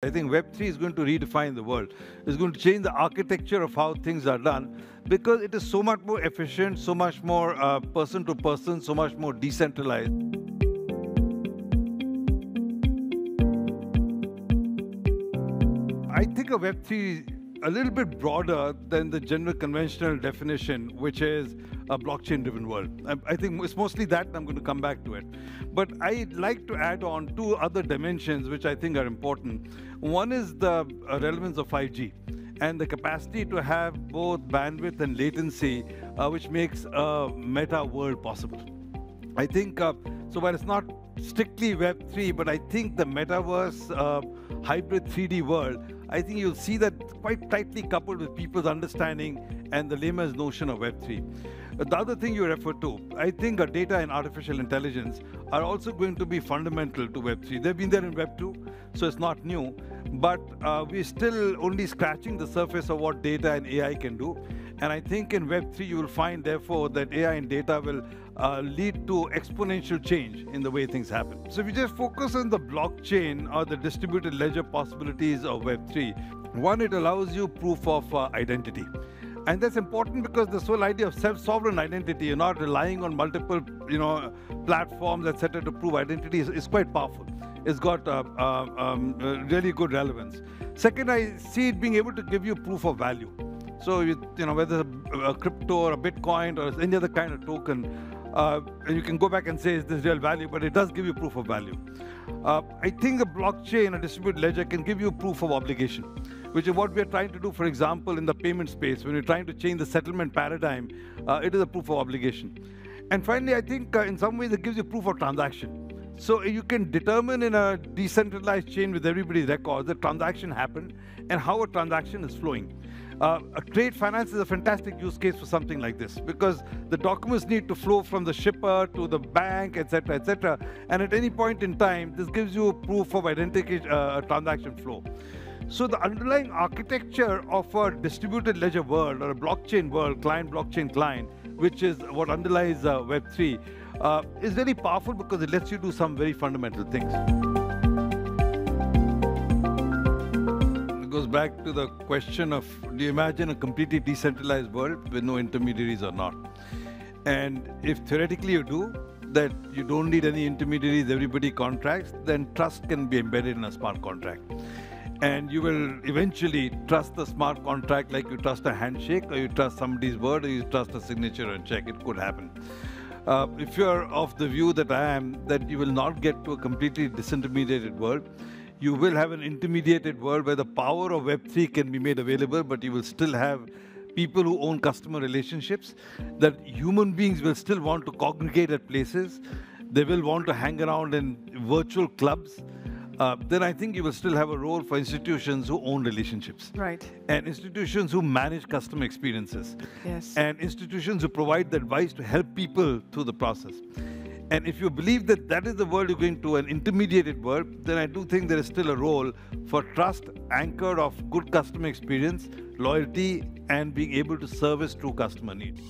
I think Web3 is going to redefine the world. It's going to change the architecture of how things are done because it is so much more efficient, so much more uh, person to person, so much more decentralized. I think of Web3 a little bit broader than the general conventional definition, which is a blockchain-driven world. I, I, think it's mostly that, I'm going to come back to it. But I'd like to add on two other dimensions which I think are important. One is the uh, relevance of 5G and the capacity to have both bandwidth and latency, uh, which makes a meta world possible. I think, uh, so while it's not strictly Web3, but I think the metaverse uh, hybrid 3D world, I think you'll see that quite tightly coupled with people's understanding and the layman's notion of Web3. The other thing you refer to, I think data and artificial intelligence are also going to be fundamental to Web3. They've been there in Web2, so it's not new, but uh, we're still only scratching the surface of what data and AI can do. And I think in Web3, you will find, therefore, that AI and data will uh, lead to exponential change in the way things happen. So if you just focus on the blockchain or the distributed ledger possibilities of Web3, one, it allows you proof of uh, identity. And that's important because this whole idea of self-sovereign identity, you're not relying on multiple, you know, platforms, etc., to prove identity is, is quite powerful. It's got uh, uh um, uh, really good relevance. Second, I see it being able to give you proof of value. So, you, you know, whether a, a crypto or a Bitcoin or any other kind of token, uh, and you can go back and say, is this real value? But it does give you proof of value. Uh, I think a blockchain, a distributed ledger, can give you proof of obligation, which is what we are trying to do, for example, in the payment space. When we're trying to change the settlement paradigm, uh, it is a proof of obligation. And finally, I think uh, in some ways it gives you proof of transaction. So you can determine in a decentralized chain with everybody's records the transaction happened and how a transaction is flowing. Uh, trade finance is a fantastic use case for something like this because the documents need to flow from the shipper to the bank, etc., etc. And at any point in time, this gives you proof of identification uh, transaction flow. So the underlying architecture of a distributed ledger world or a blockchain world, client blockchain client, which is what underlies uh, Web3, uh, is very powerful because it lets you do some very fundamental things. Goes back to the question of do you imagine a completely decentralized world with no intermediaries or not? And if theoretically you do, that you don't need any intermediaries, everybody contracts, then trust can be embedded in a smart contract. And you will eventually trust the smart contract like you trust a handshake, or you trust somebody's word, or you trust a signature and check. It could happen. Uh, if you're of the view that I am, that you will not get to a completely disintermediated world, you will have an intermediated world where the power of Web3 can be made available, but you will still have people who own customer relationships, that human beings will still want to congregate at places, they will want to hang around in virtual clubs, uh, then I think you will still have a role for institutions who own relationships. Right. And institutions who manage customer experiences. Yes. And institutions who provide the advice to help people through the process. And if you believe that that is the world you're going to, an intermediated world, then I do think there is still a role for trust anchored of good customer experience, loyalty, and being able to service true customer needs.